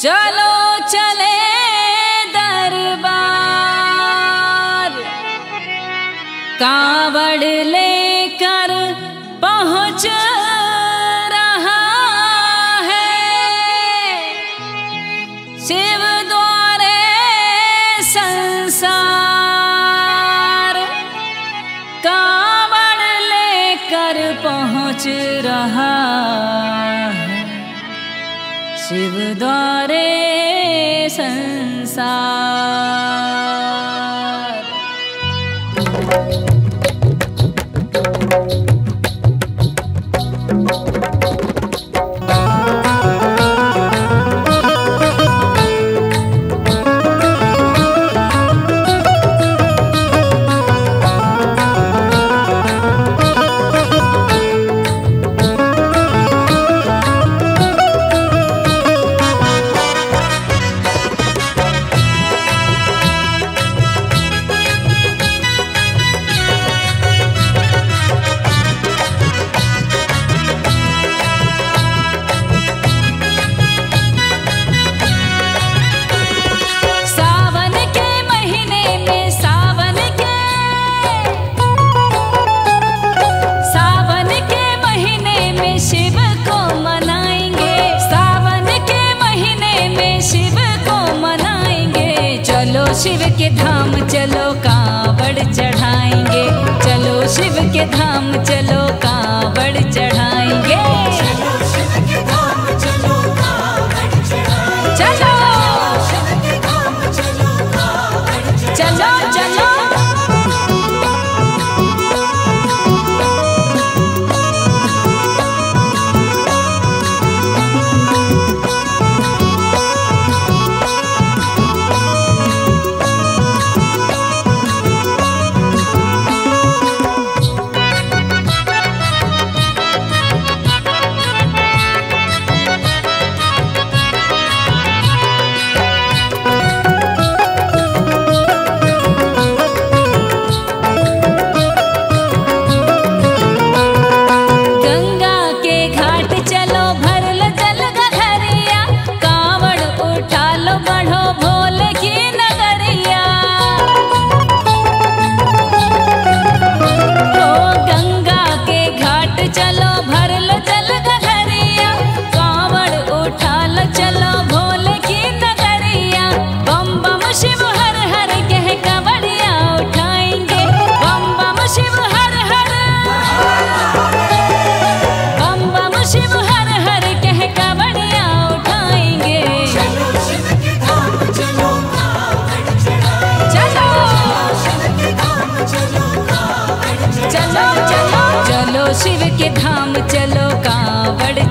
चलो चले दरबार। कावड़ लेकर पहुँच रहा है। शिव द्वारे संसार। लेकर पहुँच रहा शिव द्वारे संसार। चलो कांवड़ चढ़ाएँगे। चलो शिव के धाम चलो।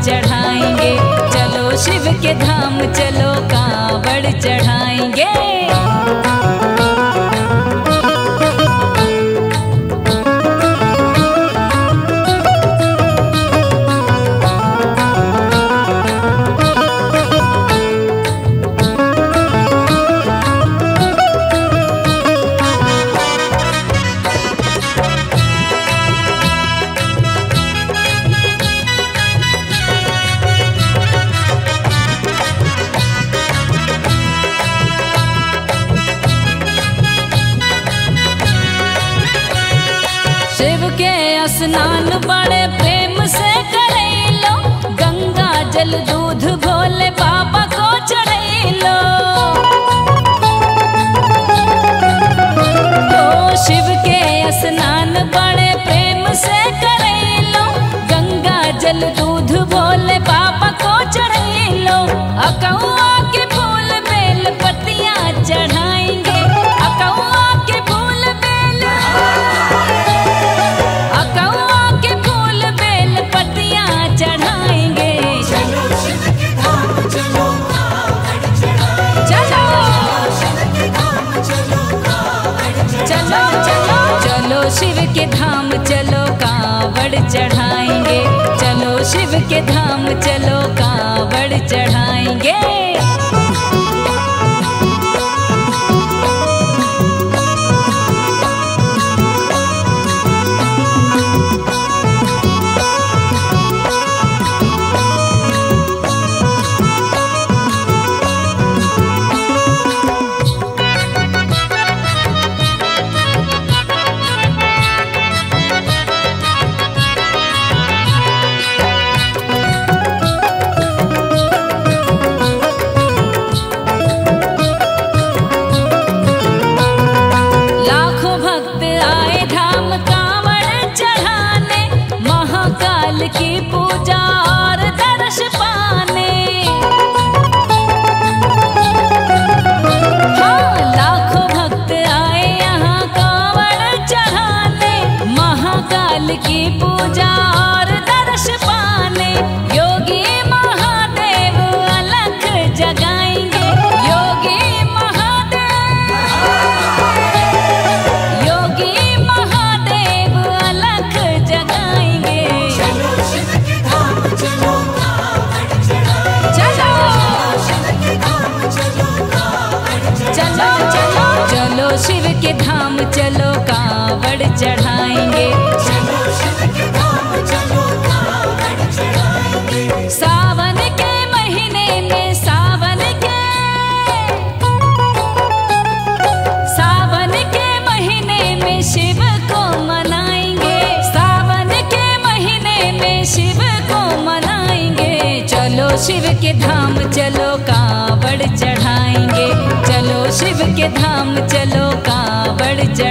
चढ़ाएँगे। चलो शिव के धाम चलो कावड़ चढ़ाएँगे। स्नान बड़े प्रेम से करे लो। गंगा जल दूध भोले बाबा को चढ़े लो। शिव के धाम चलो कावड़ चढ़ाएँगे। चलो शिव के धाम चलो कांवड़ चढ़ाएँगे। शिव के मनाएँगे। सावन के महीने में शिव को मनाएँगे। चलो, शिव के धाम, चलो, कावड़ चढ़ाएँगे। चलो, शिव के धाम, चलो, कावड़ चलो